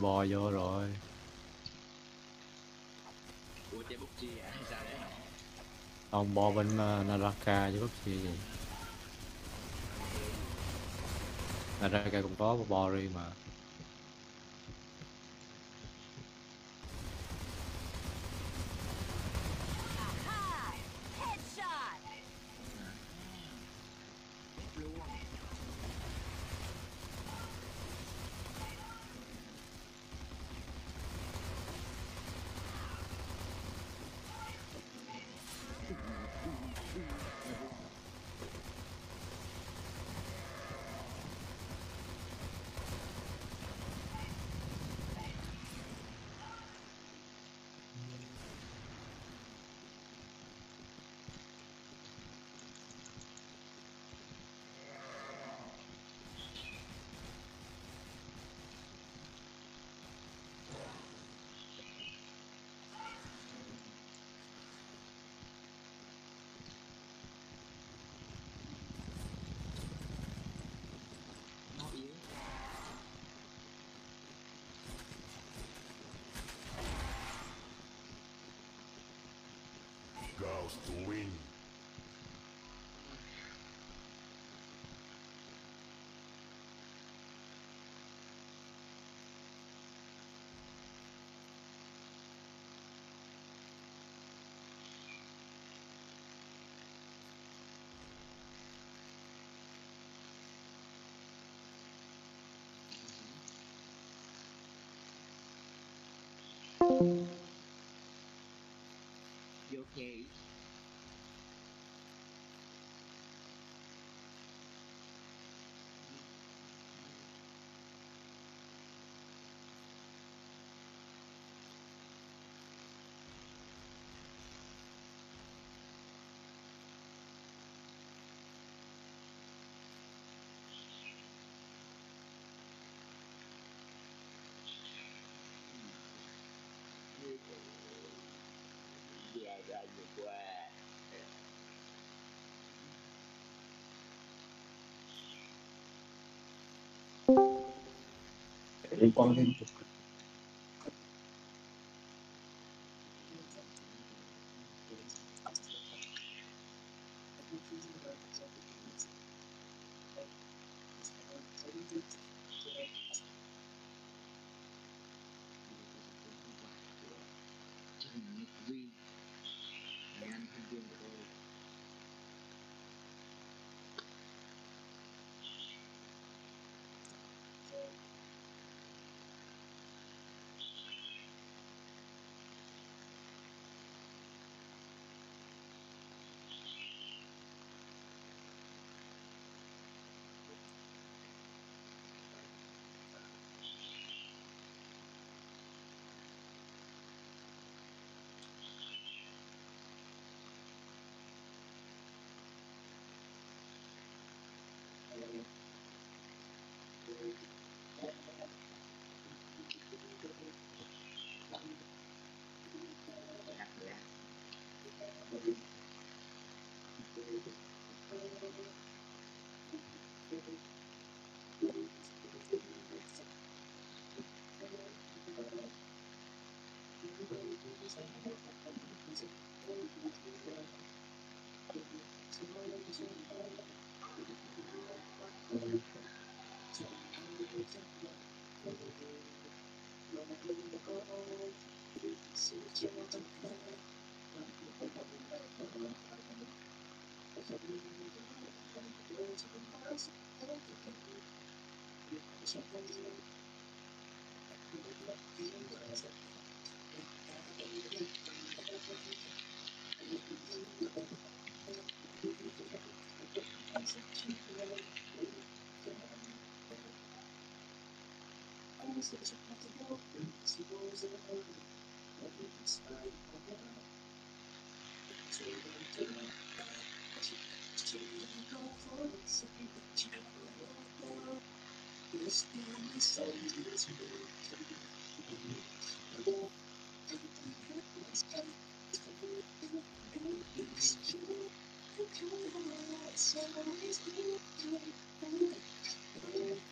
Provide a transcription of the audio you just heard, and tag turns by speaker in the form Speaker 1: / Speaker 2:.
Speaker 1: bò vô rồi. Ông bò bên uh, naraka chứ bất chi gì? Naraka cũng có bò riêng mà.
Speaker 2: Ghost to win.
Speaker 3: kê 现在你乖。哎，
Speaker 1: 光天不。
Speaker 2: six of gonna me go for it, something you. This game is so easy to do a of it's.